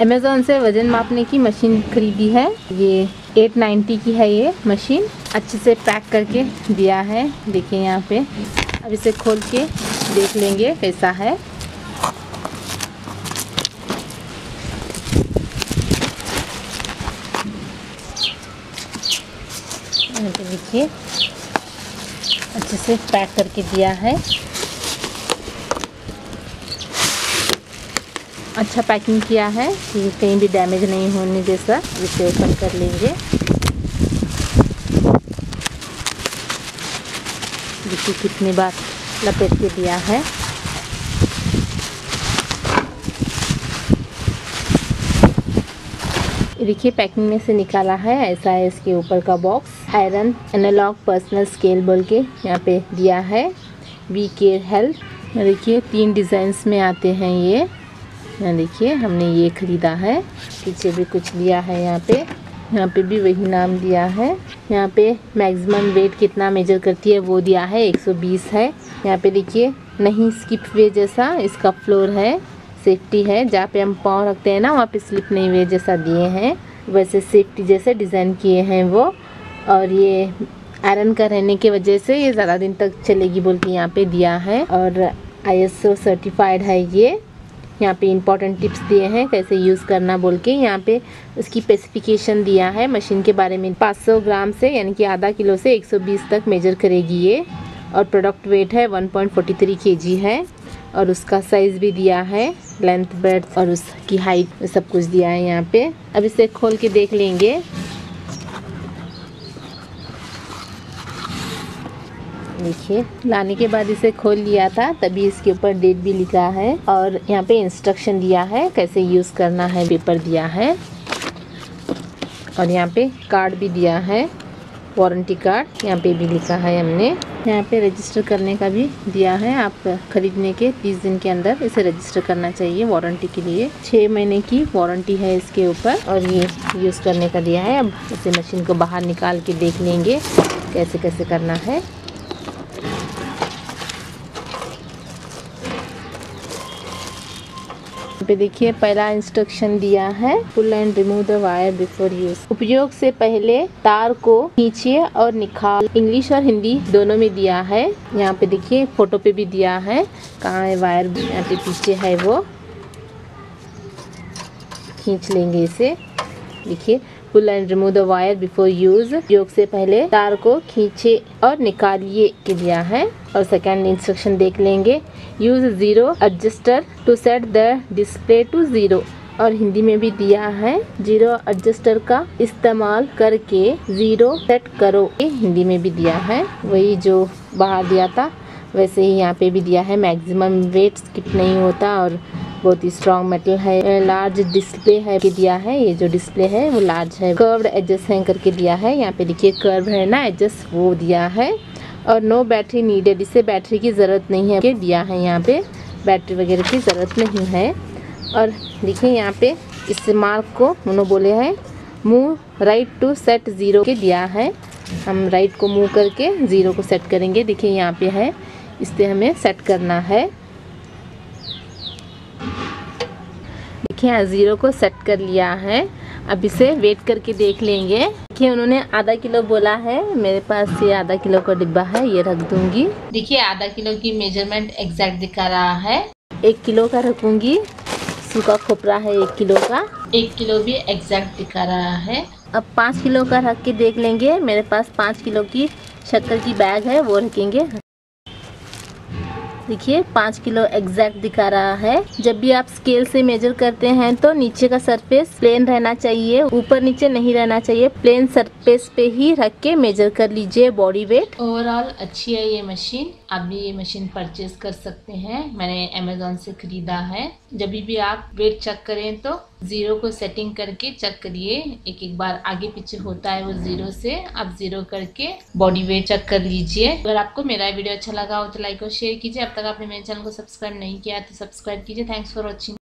Amazon से वज़न मापने की मशीन खरीदी है। ये 890 की है ये मशीन। अच्छे से पैक करके दिया है। देखिए यहाँ पे। अब इसे खोल के देख लेंगे, कैसा है। देखिए। अच्छे से पैक करके दिया है। अच्छा पैकिंग किया है कि कहीं भी डैमेज नहीं होने जैसा, इसे ओपन कर लेंगे। देखिए कितनी बार लपेट के दिया है। देखिए पैकिंग में से निकाला है ऐसा है इसके ऊपर का box iron analog personal scale बोल के यहाँ पे दिया है। वी केयर हेल्थ देखिए तीन डिज़ाइंस में आते हैं ये। यहाँ देखिए, हमने ये ख़रीदा है। पीछे भी कुछ दिया है यहाँ पे। यहाँ पे भी वही नाम दिया है। यहाँ पे मैक्सिमम वेट कितना मेजर करती है वो दिया है 120 है। यहाँ पे देखिए, नहीं स्किप वे जैसा इसका फ्लोर है, सेफ्टी है। जहाँ पे हम पाँव रखते हैं ना, वहाँ पे स्लिप नहीं वे जैसा दिए हैं। वैसे सेफ्टी जैसे डिज़ाइन किए हैं वो। और ये आयरन का रहने की वजह से ये ज़्यादा दिन तक चलेगी बोल के यहाँ पे दिया है। और आईएसओ सर्टिफाइड है ये। यहाँ पे इम्पोर्टेंट टिप्स दिए हैं, कैसे यूज़ करना बोल के यहाँ पे उसकी स्पेसिफिकेशन दिया है। मशीन के बारे में 500 ग्राम से, यानी कि आधा किलो से 120 तक मेजर करेगी ये। और प्रोडक्ट वेट है 1.43 केजी है। और उसका साइज़ भी दिया है लेंथ ब्रेथ और उसकी हाइट सब कुछ दिया है यहाँ पे। अब इसे खोल के देख लेंगे। देखिए, लाने के बाद इसे खोल लिया था, तभी इसके ऊपर डेट भी लिखा है और यहाँ पे इंस्ट्रक्शन दिया है कैसे यूज़ करना है पेपर दिया है और यहाँ पे कार्ड भी दिया है वारंटी कार्ड यहाँ पे भी लिखा है हमने। यहाँ पे रजिस्टर करने का भी दिया है, आप खरीदने के 30 दिन के अंदर इसे रजिस्टर करना चाहिए वारंटी के लिए। छः महीने की वारंटी है इसके ऊपर और ये यूज़ करने का दिया है, अब इसे मशीन को बाहर निकाल के देख लेंगे कैसे कैसे करना है। पे देखिए, पहला इंस्ट्रक्शन दिया है pull and remove the wire before use उपयोग से पहले तार को खींचिए और निकाल इंग्लिश और हिंदी दोनों में दिया है। यहाँ पे देखिए फ़ोटो पे भी दिया है, कहाँ है वायर यहाँ पे पीछे है वो। खींच लेंगे इसे। देखिए pull and remove the wire before use योग से पहले तार को खींचे और निकालिए के दिया है। और सेकेंड इंस्ट्रक्शन देख लेंगे। Use zero adjuster to set the display to zero और हिंदी में भी दिया है। ज़ीरो एडजस्टर का इस्तेमाल करके ज़ीरो सेट करो। ये हिंदी में भी दिया है। वही जो बाहर दिया था, वैसे ही यहाँ पे भी दिया है। मैक्सिमम वेट स्किप नहीं होता और बहुत ही स्ट्रॉन्ग मेटल है। लार्ज डिस्प्ले है कि दिया है। ये जो डिस्प्ले है, वो लार्ज है। कर्व्ड एडजस्ट है करके दिया है। यहाँ पे देखिए कर्व है ना एडजस्ट वो दिया है। और नो बैटरी नीडेड इसे बैटरी की ज़रूरत नहीं है। कि दिया है यहाँ पे। बैटरी वगैरह की ज़रूरत नहीं है। और देखिए यहाँ पे इस मार्क को उन्होंने बोले हैं move right to set zero के दिया है। हम राइट को मूव करके ज़ीरो को सेट करेंगे। देखिए यहाँ पे है। इससे हमें सेट करना है। देखिए ज़ीरो को सेट कर लिया है। अब इसे वेट करके देख लेंगे। देखिए, उन्होंने आधा किलो बोला है। मेरे पास ये आधा किलो का डिब्बा है, ये रख दूँगी। देखिए, आधा किलो की मेज़रमेंट एग्जैक्ट दिखा रहा है। एक किलो का रखूँगी। सूखा खोपरा है एक किलो का। एक किलो भी एग्जैक्ट दिखा रहा है। अब पाँच किलो का रख के देख लेंगे। मेरे पास पाँच किलो की शक्कर की बैग है, वो रखेंगे। देखिए, पाँच किलो एग्जैक्ट दिखा रहा है। जब भी आप स्केल से मेजर करते हैं तो नीचे का सरफेस प्लेन रहना चाहिए। ऊपर नीचे नहीं रहना चाहिए। प्लेन सरफेस पे ही रख के मेजर कर लीजिए बॉडी वेट ओवरऑल अच्छी है ये मशीन आप भी ये मशीन परचेज कर सकते हैं। मैंने अमेजोन से खरीदा है। जब भी आप वेट चेक करें तो ज़ीरो को सेटिंग करके चेक करिए। एक एक बार आगे पीछे होता है वो ज़ीरो से। आप ज़ीरो करके बॉडी वेट चेक कर लीजिए। अगर आपको मेरा वीडियो अच्छा लगा हो तो लाइक और शेयर कीजिए। अब तक आपने मेरे चैनल को सब्सक्राइब नहीं किया तो सब्सक्राइब कीजिए। Thanks for watching